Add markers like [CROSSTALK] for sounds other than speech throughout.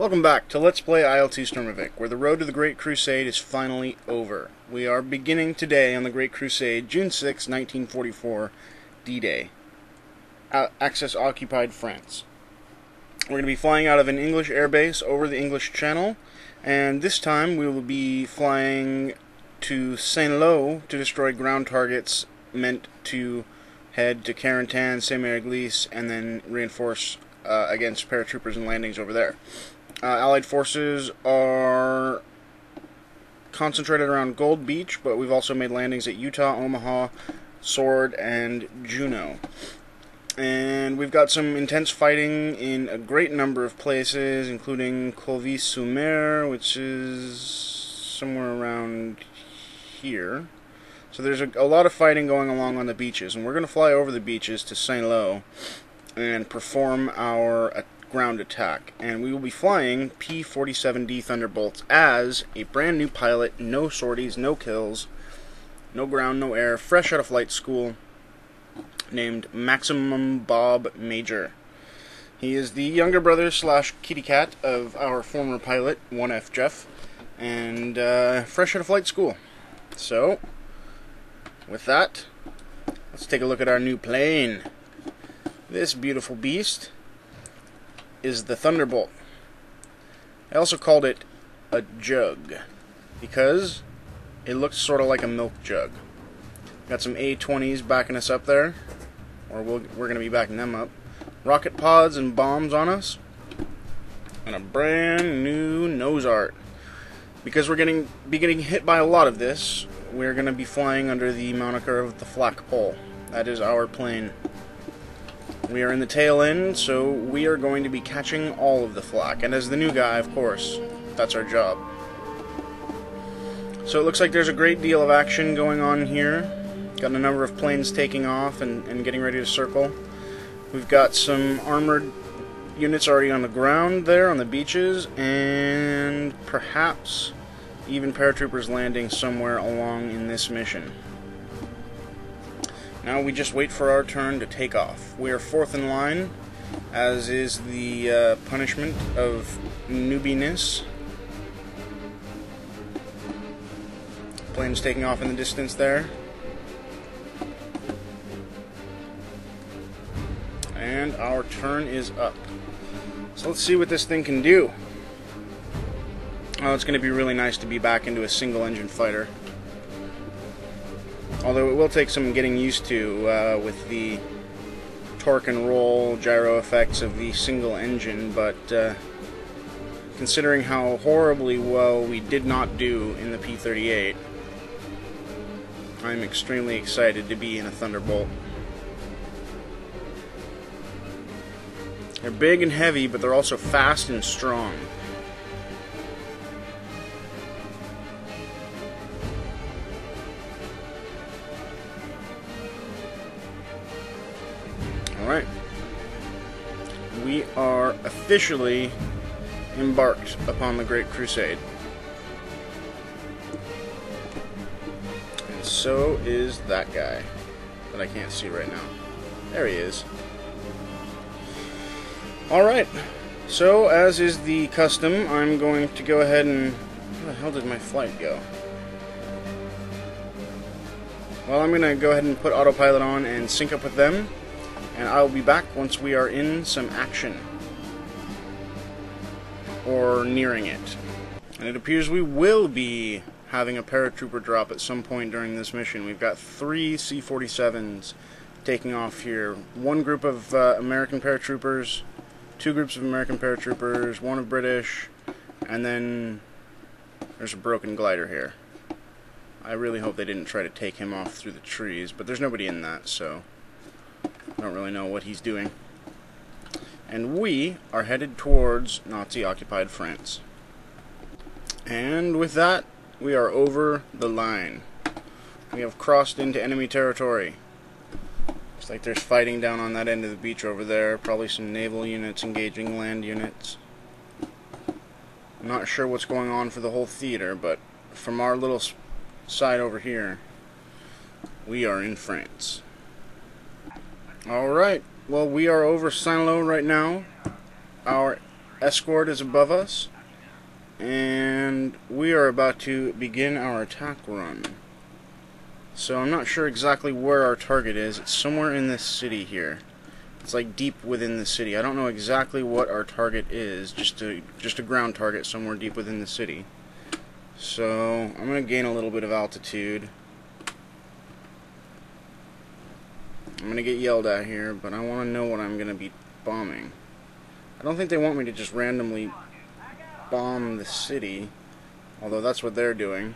Welcome back to Let's Play IL-2 Sturmovik, where the road to the Great Crusade is finally over. We are beginning today on the Great Crusade, June 6, 1944, D-Day. Access occupied France. We're going to be flying out of an English airbase over the English Channel, and this time we will be flying to Saint-Lô to destroy ground targets meant to head to Carentan, Sainte-Mère-Église, and then reinforce uh, against paratroopers and landings over there. Uh, Allied forces are concentrated around Gold Beach, but we've also made landings at Utah, Omaha, Sword, and Juno. And we've got some intense fighting in a great number of places, including Clovis-sur-Mer, which is somewhere around here. So there's a, a, lot of fighting going along on the beaches, and we're going to fly over the beaches to Saint-Lô and perform our ground attack, and we will be flying P-47D Thunderbolts as a brand new pilot, no sorties, no kills, no ground, no air, fresh out of flight school, named Maximum Bob Major. He is the younger brother slash kitty cat of our former pilot, 1F Jef, and uh, fresh out of flight school. So, with that, let's take a look at our new plane. This beautiful beast is the Thunderbolt. I also called it a jug because it looks sort of like a milk jug. Got some A-20s backing us up there, or we we are going to be backing them up. Rocket pods and bombs on us, and a brand new nose art. Because we're getting be getting hit by a lot of this, we're going to be flying under the moniker of the Flak Pole. That is our plane. We are in the tail end, so we are going to be catching all of the flak. And as the new guy, of course, that's our job. So it looks like there's a great deal of action going on here. Got a number of planes taking off and, and getting ready to circle. We've got some armored units already on the ground there on the beaches, and perhaps even paratroopers landing somewhere along in this mission. Now we just wait for our turn to take off. We are fourth in line, as is the uh, punishment of newbiness. Plane's taking off in the distance there. And our turn is up. So let's see what this thing can do. Oh, it's going to be really nice to be back into a single engine fighter. Although it will take some getting used to uh, with the torque and roll gyro effects of the single engine, but uh, considering how horribly well we did not do in the P-38, I'm extremely excited to be in a Thunderbolt. They're big and heavy, but they're also fast and strong. We are officially embarked upon the Great Crusade. And so is that guy that I can't see right now. There he is. Alright. So, as is the custom, I'm going to go ahead and... Where the hell did my flight go? Well, I'm going to go ahead and put autopilot on and sync up with them and I'll be back once we are in some action. Or nearing it. And it appears we will be having a paratrooper drop at some point during this mission. We've got three C-47s taking off here. One group of uh, American paratroopers, two groups of American paratroopers, one of British, and then there's a broken glider here. I really hope they didn't try to take him off through the trees, but there's nobody in that, so... I don't really know what he's doing. And we are headed towards Nazi-occupied France. And with that, we are over the line. We have crossed into enemy territory. Looks like there's fighting down on that end of the beach over there. Probably some naval units engaging land units. I'm not sure what's going on for the whole theater, but from our little side over here, we are in France. Alright, well we are over Saint-Lô right now. Our escort is above us, and we are about to begin our attack run. So I'm not sure exactly where our target is. It's somewhere in this city here. It's like deep within the city. I don't know exactly what our target is. Just a just a ground target somewhere deep within the city. So I'm gonna gain a little bit of altitude. I'm gonna get yelled at here, but I want to know what I'm gonna be bombing. I don't think they want me to just randomly bomb the city, although that's what they're doing.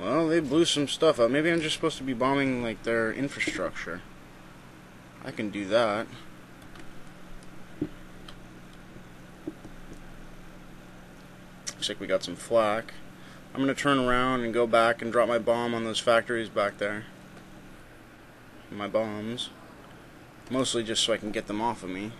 Well, they blew some stuff up. Maybe I'm just supposed to be bombing, like, their infrastructure. I can do that. Looks like we got some flak. I'm going to turn around and go back and drop my bomb on those factories back there. My bombs. Mostly just so I can get them off of me.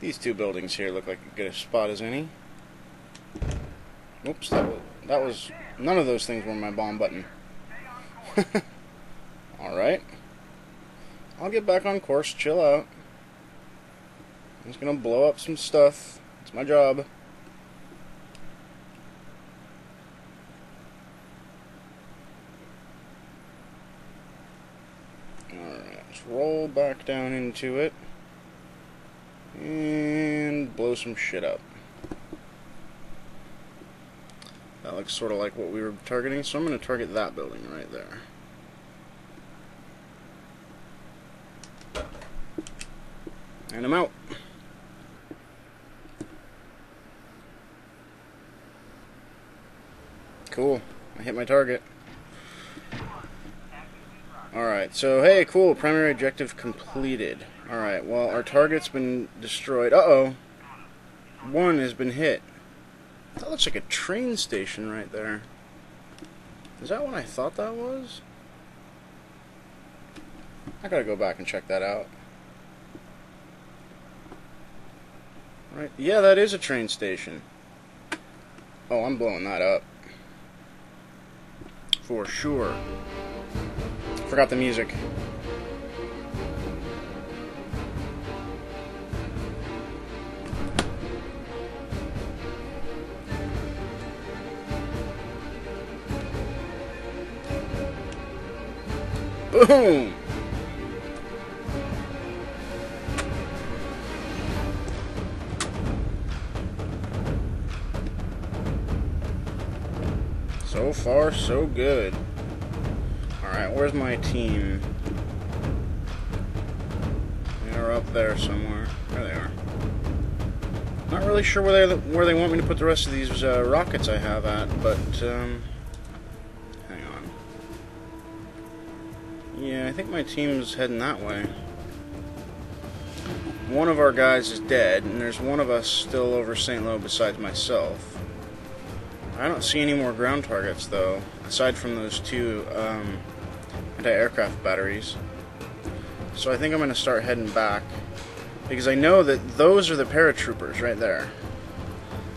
These two buildings here look like a good spot as any. Oops, that was, that was none of those things were my bomb button. [LAUGHS] Alright. I'll get back on course, chill out. I'm just gonna blow up some stuff. It's my job. Alright, let's roll back down into it and blow some shit up. That looks sort of like what we were targeting, so I'm going to target that building right there. And I'm out. Cool. I hit my target. Alright, so hey, cool. Primary objective completed. Alright, well, our target's been destroyed. Uh-oh. One has been hit. That looks like a train station right there. Is that what I thought that was? I gotta go back and check that out. Right, yeah, that is a train station. Oh, I'm blowing that up. For sure. Forgot the music. Boom! So far, so good. Alright, where's my team? They're up there somewhere. There they are. Not really sure where they where they want me to put the rest of these uh, rockets I have at, but um, hang on. Yeah, I think my team's heading that way. One of our guys is dead, and there's one of us still over St. Lo besides myself. I don't see any more ground targets, though, aside from those two um, anti-aircraft batteries. So I think I'm going to start heading back, because I know that those are the paratroopers right there.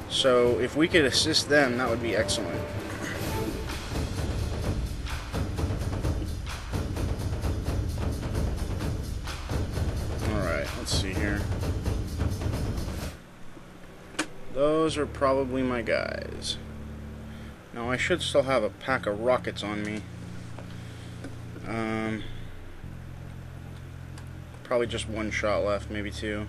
So if we could assist them, that would be excellent. Alright, let's see here. Those are probably my guys. Now I should still have a pack of rockets on me. Um, probably just one shot left, maybe two.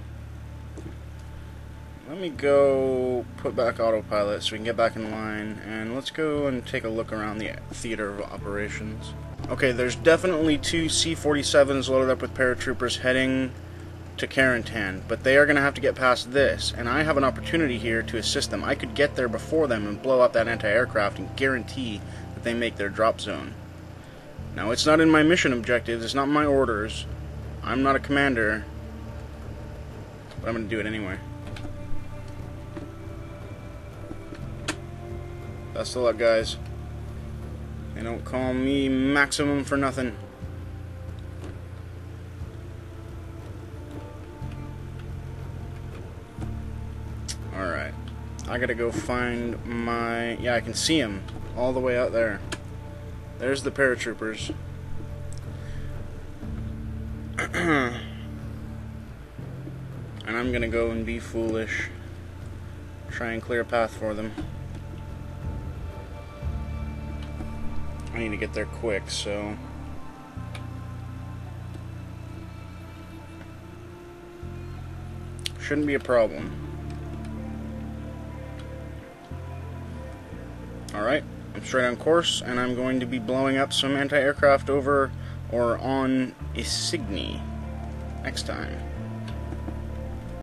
Let me go put back autopilot so we can get back in line, and let's go and take a look around the theater of operations. Okay, there's definitely two C-47s loaded up with paratroopers heading to Carentan, but they are going to have to get past this, and I have an opportunity here to assist them. I could get there before them and blow up that anti-aircraft and guarantee that they make their drop zone. Now, it's not in my mission objectives, it's not my orders. I'm not a commander, but I'm going to do it anyway. Best of luck, guys. They don't call me Maximum for nothing. I gotta go find my... Yeah, I can see him all the way out there. There's the paratroopers. [CLEARS THROAT] and I'm gonna go and be foolish. Try and clear a path for them. I need to get there quick, so... Shouldn't be a problem. Alright, I'm straight on course, and I'm going to be blowing up some anti-aircraft over or on Isigny next time.